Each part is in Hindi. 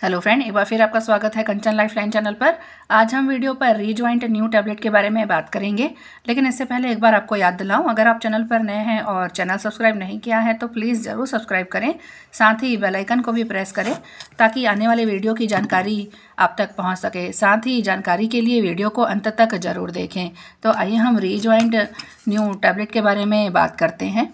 हेलो फ्रेंड, एक बार फिर आपका स्वागत है कंचन लाइफ लाइन चैनल पर। आज हम वीडियो पर रीजॉइंट न्यू टैबलेट के बारे में बात करेंगे, लेकिन इससे पहले एक बार आपको याद दिलाऊं, अगर आप चैनल पर नए हैं और चैनल सब्सक्राइब नहीं किया है तो प्लीज़ ज़रूर सब्सक्राइब करें, साथ ही बेलाइकन को भी प्रेस करें, ताकि आने वाले वीडियो की जानकारी आप तक पहुँच सके। साथ ही जानकारी के लिए वीडियो को अंत तक ज़रूर देखें। तो आइए हम रीजॉइंट न्यू टैबलेट के बारे में बात करते हैं।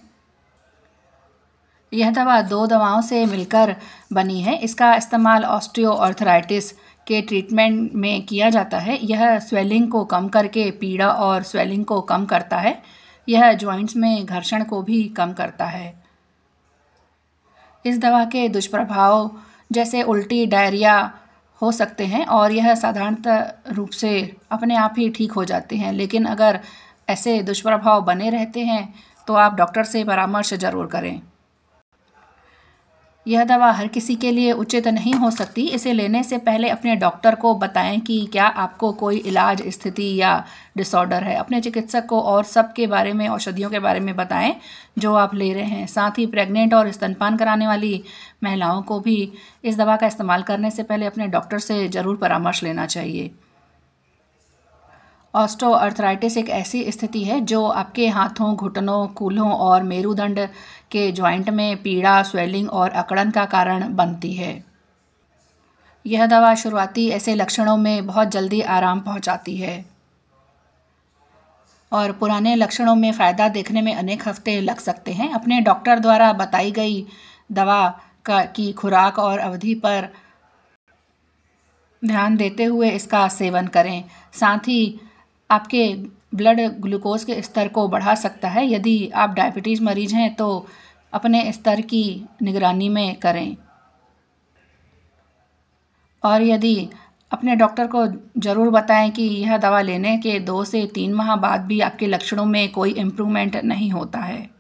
यह दवा दो दवाओं से मिलकर बनी है। इसका इस्तेमाल ऑस्टियोआर्थराइटिस के ट्रीटमेंट में किया जाता है। यह स्वेलिंग को कम करके पीड़ा और स्वेलिंग को कम करता है। यह जॉइंट्स में घर्षण को भी कम करता है। इस दवा के दुष्प्रभाव जैसे उल्टी, डायरिया हो सकते हैं और यह साधारणतः रूप से अपने आप ही ठीक हो जाते हैं। लेकिन अगर ऐसे दुष्प्रभाव बने रहते हैं तो आप डॉक्टर से परामर्श ज़रूर करें। यह दवा हर किसी के लिए उचित नहीं हो सकती। इसे लेने से पहले अपने डॉक्टर को बताएँ कि क्या आपको कोई इलाज स्थिति या डिसऑर्डर है। अपने चिकित्सक को और सब के बारे में, औषधियों के बारे में बताएँ, जो आप ले रहे हैं। साथ ही प्रेग्नेंट और स्तनपान कराने वाली महिलाओं को भी इस दवा का इस्तेमाल करने से पहले अपने डॉक्टर से ज़रूर परामर्श लेना चाहिए। ऑस्टोआर्थराइटिस एक ऐसी स्थिति है जो आपके हाथों, घुटनों कूल्हों और मेरुदंड के जॉइंट में पीड़ा, स्वेलिंग और अकड़न का कारण बनती है। यह दवा शुरुआती ऐसे लक्षणों में बहुत जल्दी आराम पहुंचाती है। और पुराने लक्षणों में फ़ायदा देखने में अनेक हफ़्ते लग सकते हैं। अपने डॉक्टर द्वारा बताई गई दवा का, की खुराक और अवधि पर ध्यान देते हुए इसका सेवन करें। साथ ही आपके ब्लड ग्लूकोज के स्तर को बढ़ा सकता है। यदि आप डायबिटीज़ मरीज़ हैं तो अपने स्तर की निगरानी में करें। और यदि अपने डॉक्टर को ज़रूर बताएँ कि यह दवा लेने के दो से तीन माह बाद भी आपके लक्षणों में कोई इम्प्रूवमेंट नहीं होता है।